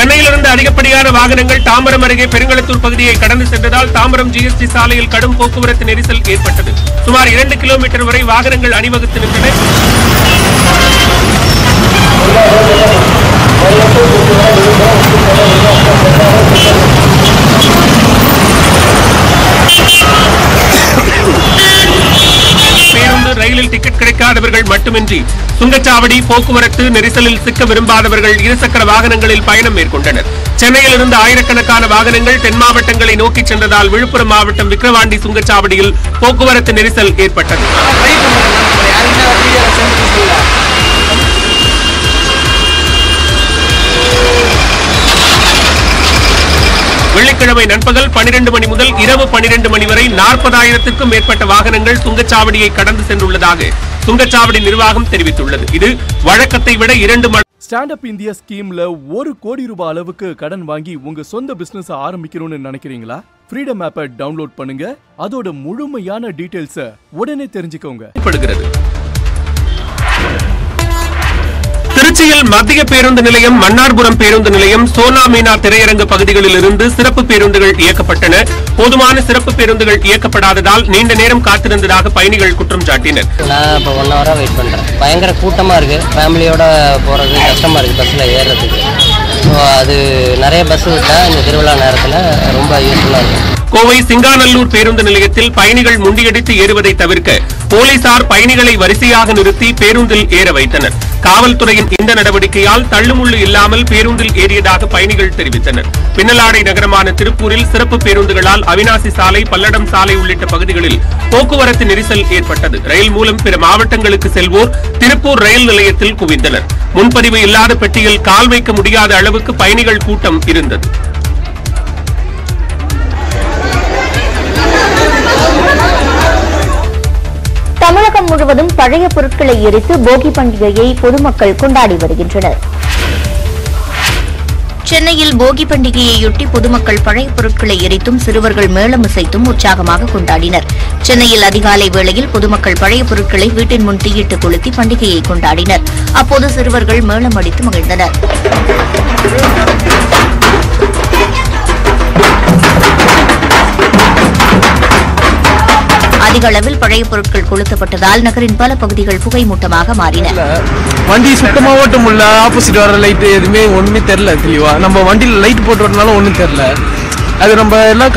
சென்னையிலிருந்து அதிகப்படியான வாகனங்கள் தாம்பரம் அருகே பெருங்களத்தூர் பகுதியை கடந்து சென்றதால் தாம்பரம் ஜிஎஸ்டி சாலையில் கடும் போக்குவரத்து நெரிசல் ஏற்பட்டது. சுமார் இரண்டு கிலோமீட்டர் வரை வாகனங்கள் அணிவகுத்து நின்றன. கிடைக்காதவர்கள் மட்டுமின்றி சுங்கச்சாவடி போக்குவரத்து நெரிசலில் சிக்க விரும்பாதவர்கள் இருசக்கர வாகனங்களில் பயணம் மேற்கொண்டனர். சென்னையில் இருந்து ஆயிரக்கணக்கான வாகனங்கள் தென் மாவட்டங்களை நோக்கி சென்றதால் விழுப்புரம் மாவட்டம் விக்கிரவாண்டி சுங்கச்சாவடியில் போக்குவரத்து நெரிசல் ஏற்பட்டது. வெள்ளிக்கிழமை நண்பகல் 12 மணி முதல் இரவு 12 மணி வரை நாற்பதாயிரத்திற்கும் மேற்பட்ட வாகனங்கள் சுங்கச்சாவடியை கடந்து சென்றுள்ளதாக சுங்கச்சாவடி நிர்வாகம் தெரிவித்துள்ளது. இது வழக்கத்தை விட இரண்டு ஸ்டாண்ட் அப் இந்தியா ஸ்கீம்ல ஒரு கோடி ரூபாய் அளவுக்கு கடன் வாங்கி உங்க சொந்த பிசினஸ் ஆரம்பிக்கணும்னு நினைக்கிறீங்களா? ஃப்ரீடம் ஆப்பை டவுன்லோட் பண்ணுங்க. அதோட முழுமையான டீடைல்ஸ உடனே தெரிஞ்சுக்கோங்க. திருச்சியில் மத்திய பேருந்து நிலையம் மன்னார்புரம் பேருந்து நிலையம் சோனா மீனா திரையரங்கு பகுதிகளில் இருந்து சிறப்பு பேருந்துகள் இயக்கப்பட்டன. போதுமான சிறப்பு பேருந்துகள் இயக்கப்படாததால் நீண்ட நேரம் காத்திருந்ததாக பயணிகள் குற்றம் சாட்டினர். நான் இப்போ ஒன் ஹவராக வெயிட் பண்ணுறேன் பயங்கர கூட்டமாக இருக்குது ஃபேமிலியோட போகிறது கஷ்டமாக இருக்குது பஸ்ஸில் ஏறுறதுக்கு ஸோ அது நிறைய பஸ் விட்டால் இந்த திருவிழா நேரத்தில் ரொம்ப யூஸ்ஃபுல்லாக இருக்கும். கோவை சிங்காநல்லூர் பேருந்து நிலையத்தில் பயணிகள் முண்டியடித்து ஏறுவதை தவிர்க்க போலீசார் பயணிகளை வரிசையாக நிறுத்தி பேருந்தில் ஏற வைத்தனர். காவல்துறையின் இந்த நடவடிக்கையால் தள்ளுமுள்ளு இல்லாமல் பேருந்தில் ஏறியதாக பயணிகள் தெரிவித்தனர். பின்னலாடை நகரமான திருப்பூரில் சிறப்பு பேருந்துகளால் அவினாசி சாலை பல்லடம் சாலை உள்ளிட்ட பகுதிகளில் போக்குவரத்து நெரிசல் ஏற்பட்டது. ரயில் மூலம் பிற மாவட்டங்களுக்கு செல்வோர் திருப்பூர் ரயில் நிலையத்தில் குவிந்தனர். முன்பதிவு இல்லாத பெட்டியில் கால் வைக்க முடியாத அளவுக்கு பயணிகள் கூட்டம் இருந்தது. முழுவதும் பழைய பொருட்களை எரித்து போகி பண்டிகையை பொதுமக்கள் கொண்டாடி வருகின்றனர். சென்னையில் போகி பண்டிகையையொட்டி பொதுமக்கள் பழைய பொருட்களை எரித்தும் சிறுவர்கள் மேளம் இசைத்தும் உற்சாகமாக கொண்டாடினர். சென்னையில் அதிகாலை வேளையில் பொதுமக்கள் பழைய பொருட்களை வீட்டின் முன் தீயிட்டு கொளுத்தி பண்டிகையை கொண்டாடினர். அப்போது சிறுவர்கள் மேளம் அடித்து மகிழ்ந்தனர். அதிக அளவில் பழைய பொருட்கள் கொளுத்தப்பட்டதால் நகரின் பல பகுதிகள் புகைமூட்டமாக மாறின. வண்டி சுத்தமா ஓட்ட முடியல ஆப்போசிட் வர லைட் எதுவுமே ஒண்ணுமே தெரியல தெளிவா. நம்ம வண்டியில லைட் போட்டு வரனால ஒண்ணும் தெரியல. அது நம்ம எல்லாம்